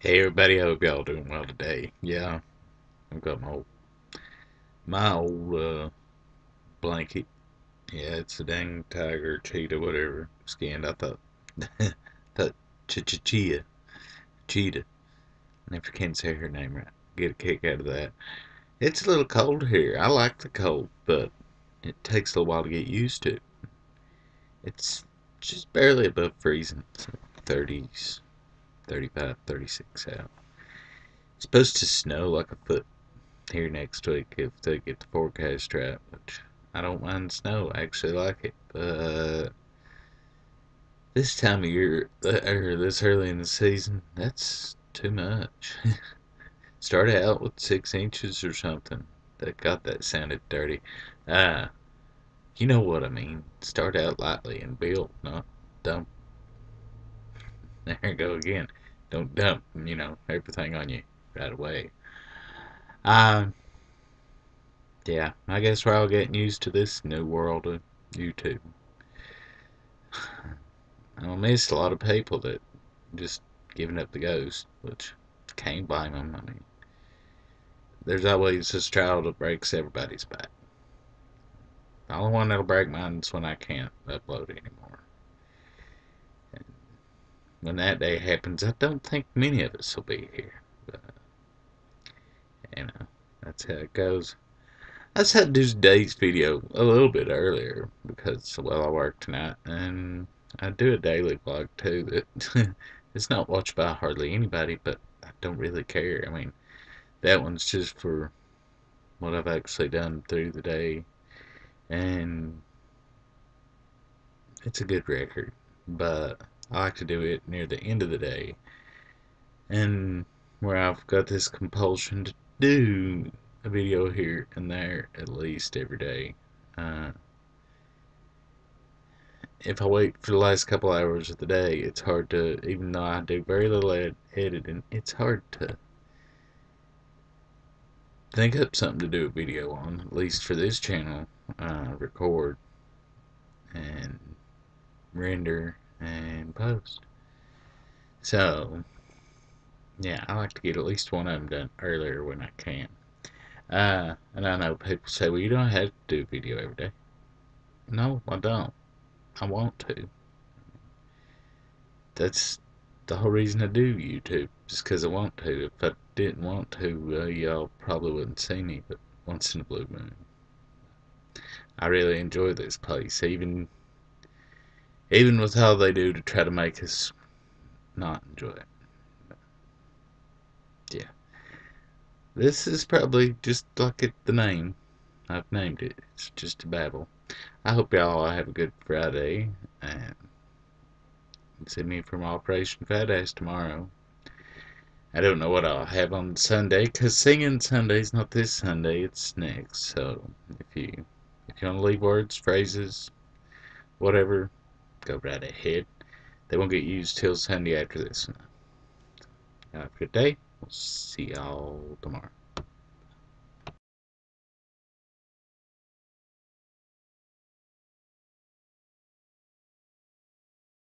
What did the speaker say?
Hey everybody, I hope y'all doing well today. Yeah, I've got my old, my old uh, blanket. Yeah, it's a dang tiger, cheetah, whatever. Skinned. I thought, thought ch ch cheetah. And if you can't say her name right, get a kick out of that. It's a little cold here. I like the cold, but it takes a little while to get used to. It's just barely above freezing. So 30s, 35, 36 out. It's supposed to snow like a foot here next week if they get the forecast right, which I don't mind snow. I actually like it. But this time of year, or this early in the season, that's too much. Start out with six inches or something. That God, that sounded dirty. Ah, you know what I mean. Start out lightly and build, not dump. There you go again. Don't dump, you know, everything on you right away. Um, yeah, I guess we're all getting used to this new world of YouTube. I miss a lot of people that just giving up the ghost, which can't blame them. I mean, there's always this trial that breaks everybody's back. The only one that'll break mine is when I can't upload anymore. When that day happens, I don't think many of us will be here. But, you know, that's how it goes. I had to do today's video a little bit earlier because, well, I work tonight and I do a daily vlog too that it's not watched by hardly anybody, but I don't really care. I mean, that one's just for what I've actually done through the day and it's a good record, but I like to do it near the end of the day and where I've got this compulsion to do a video here and there at least every day. Uh, if I wait for the last couple hours of the day, it's hard to, even though I do very little ed editing, it's hard to think up something to do a video on, at least for this channel, uh, record and render and post. So, yeah, I like to get at least one of them done earlier when I can. Uh, and I know people say, well, you don't have to do video every day. No, I don't. I want to. That's the whole reason I do YouTube, just because I want to. If I didn't want to, uh, y'all probably wouldn't see me, but once in a blue moon. I really enjoy this place, even even with how they do to try to make us not enjoy it. Yeah. This is probably just like it, the name. I've named it. It's just a babble. I hope y'all have a good Friday and see me from Operation Fat Ass tomorrow. I don't know what I'll have on Sunday because singing Sunday's not this Sunday, it's next. So if you if you want to leave words, phrases, whatever, go right ahead. They won't get used till Sunday after this. Have a good day. We'll see y'all tomorrow.